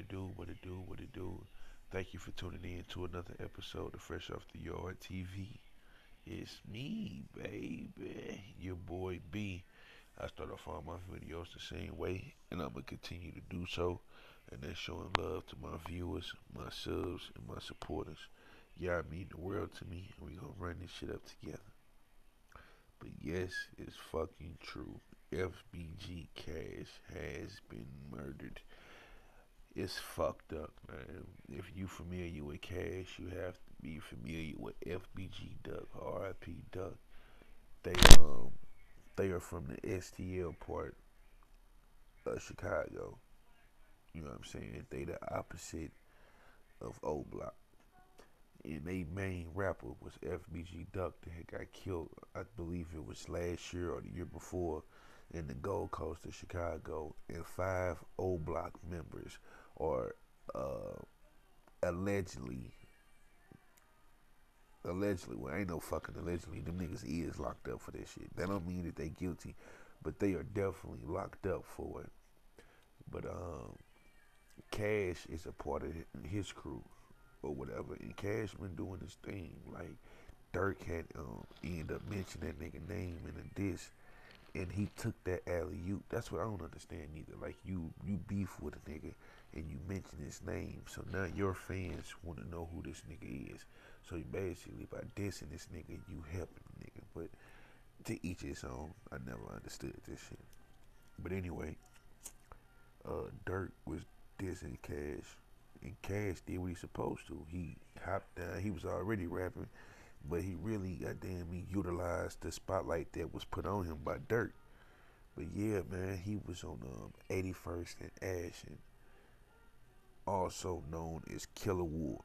it do, what it do, what it do. Thank you for tuning in to another episode of Fresh Off the Yard TV. It's me, baby, your boy B. I start off all my videos the same way, and I'm gonna continue to do so. And that's showing love to my viewers, my subs, and my supporters. Y'all mean the world to me, and we gonna run this shit up together. But yes, it's fucking true. FBG Cash has been murdered. It's fucked up, man. If you familiar with Cash, you have to be familiar with FBG Duck, RIP Duck. They um they are from the STL part of Chicago. You know what I'm saying? They the opposite of O Block. And they main rapper was FBG Duck that got killed. I believe it was last year or the year before in the Gold Coast of Chicago. And five O Block members are uh, allegedly allegedly, well, ain't no fucking allegedly. Them niggas is locked up for this shit. That don't mean that they guilty, but they are definitely locked up for it. But um, Cash is a part of his crew or whatever, and Cash been doing his thing. Like Durk had um ended up mentioning that nigga name in a diss, and he took that alley oop. That's what I don't understand either. Like you you beef with a nigga and you mention his name, so now your fans want to know who this nigga is. So basically by dissing this nigga, you helping the nigga. But to each his own. I never understood this shit. But anyway, uh, Durk was dissing Cash, and Cash did what he supposed to. He hopped down. He was already rapping, but he really, goddamn, he utilized the spotlight that was put on him by Durk. But yeah, man, he was on um, 81st and Ashland, also known as Killaward.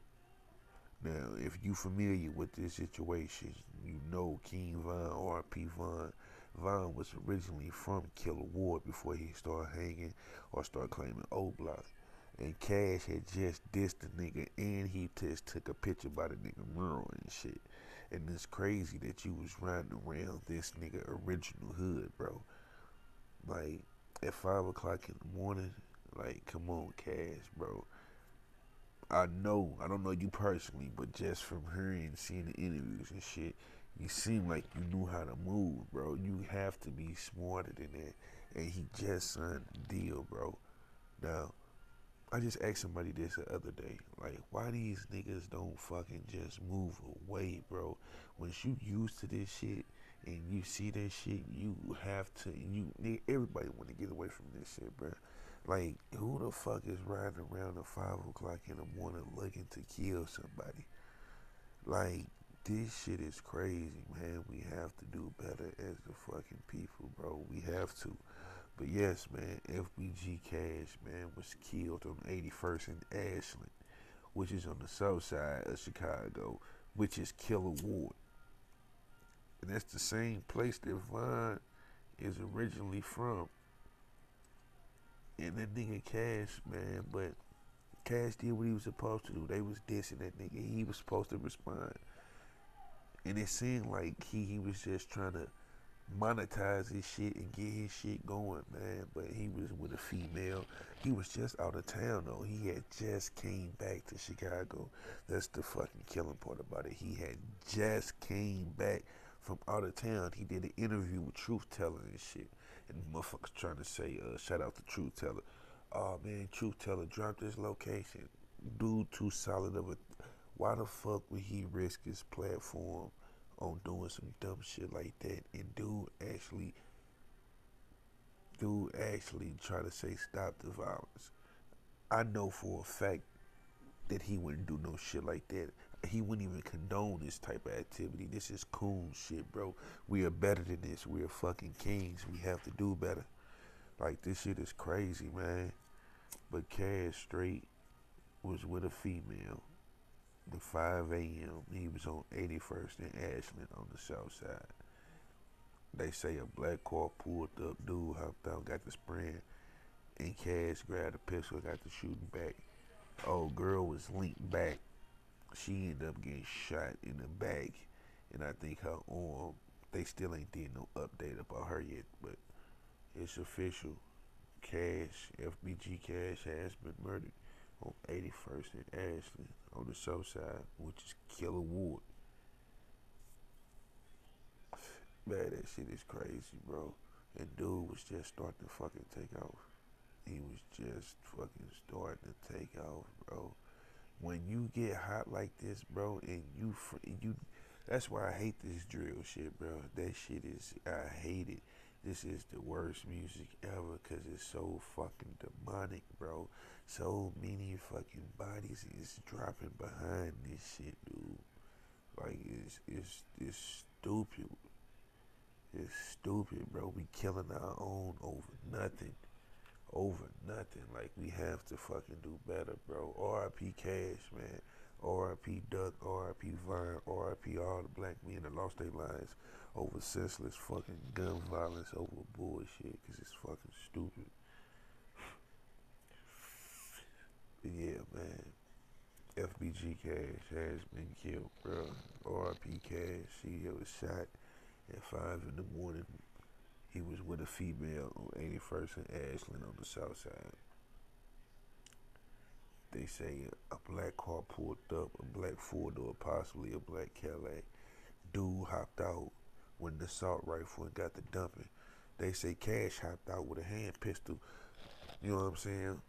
Now, if you familiar with this situation, you know King Von, R.P. Von. Von was originally from Killaward before he started hanging or started claiming O Block. And Cash had just dissed the nigga and he just took a picture by the nigga mural and shit. And it's crazy that you was riding around this nigga original hood, bro. Like, at 5 o'clock in the morning, like, come on, Cash, bro. I know, I don't know you personally, but just from hearing seeing the interviews and shit, you seem like you knew how to move, bro. You have to be smarter than that. And he just signed the deal, bro. Now, I just asked somebody this the other day. Like, why these niggas don't fucking just move away, bro? Once you used to this shit and you see that shit, you have to, you, everybody want to from this shit, bro. Like, who the fuck is riding around at 5 o'clock in the morning looking to kill somebody? Like, this shit is crazy, man. We have to do better as the fucking people, bro. We have to. But yes, man, FBG Cash, man, was killed on 81st and Ashland, which is on the south side of Chicago, which is Killer Ward. And that's the same place that Von is originally from. And that nigga Cash, man, but Cash did what he was supposed to do. They was dissing that nigga. He was supposed to respond. And it seemed like he, he was just trying to monetize his shit and get his shit going, man. But he was with a female. He was just out of town though. He had just came back to Chicago. That's the fucking killing part about it. He had just came back from out of town. He did an interview with Truth Teller and shit. And motherfuckers trying to say, uh, shout out to Truth Teller. Oh man, Truth Teller dropped this location. Dude too solid of a why the fuck would he risk his platform on doing some dumb shit like that and dude actually dude actually try to say stop the violence. I know for a fact that he wouldn't do no shit like that. He wouldn't even condone this type of activity. This is cool shit, bro. We are better than this. We are fucking kings. We have to do better. Like this shit is crazy, man. But Cash Straight was with a female. The 5 a.m. He was on 81st and Ashland on the south side. They say a black car pulled up, dude hopped out, got the spraying, and Cash grabbed a pistol, got the shooting back. Old girl was linked back. She ended up getting shot in the back, and I think her arm. They still ain't did no update about her yet, but it's official. Cash, FBG Cash has been murdered. on 81st and Ashland on the south side, which is Killaward. Man, that shit is crazy, bro. And dude was just starting to fucking take off. He was just fucking starting to take off, bro. When you get hot like this, bro, and you you, that's why I hate this drill shit, bro. That shit is I hate it. This is the worst music ever because it's so fucking demonic, bro. So many fucking bodies is dropping behind this shit, dude. Like it's it's it's stupid. It's stupid, bro. We killing our own over nothing. Over nothing. Like we have to fucking do better, bro. RIP Cash, man. RIP Duck, RIP Von, RIP all the black men that lost their lives over senseless fucking gun violence over bullshit because it's fucking stupid. But yeah, man. FBG Cash has been killed, bro. RIP Cash, he was shot at 5 in the morning. He was with a female on 81st and Ashland on the south side. They say a black car pulled up, a black four door, possibly a black Cadillac. Dude hopped out when the assault rifle and got the dumping. They say Cash hopped out with a hand pistol. You know what I'm saying?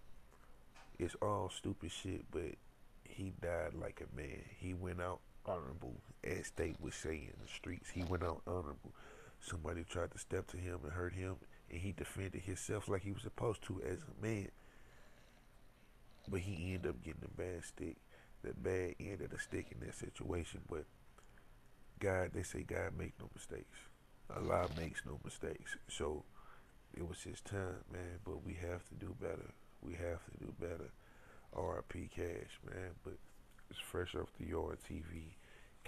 It's all stupid shit, but he died like a man. He went out honorable, as they would saying in the streets. He went out honorable. Somebody tried to step to him and hurt him, and he defended himself like he was supposed to as a man. But he ended up getting a bad stick, the bad end of the stick in that situation. But God, they say God make no mistakes. Allah makes no mistakes. So it was his time, man. But we have to do better. We have to do better. RIP Cash, man. But it's fresh off the yard TV.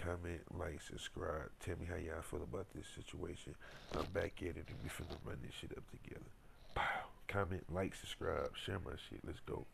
Comment, like, subscribe. Tell me how y'all feel about this situation. I'm back at it and we finna run this shit up together. Pow. Comment, like, subscribe, share my shit. Let's go.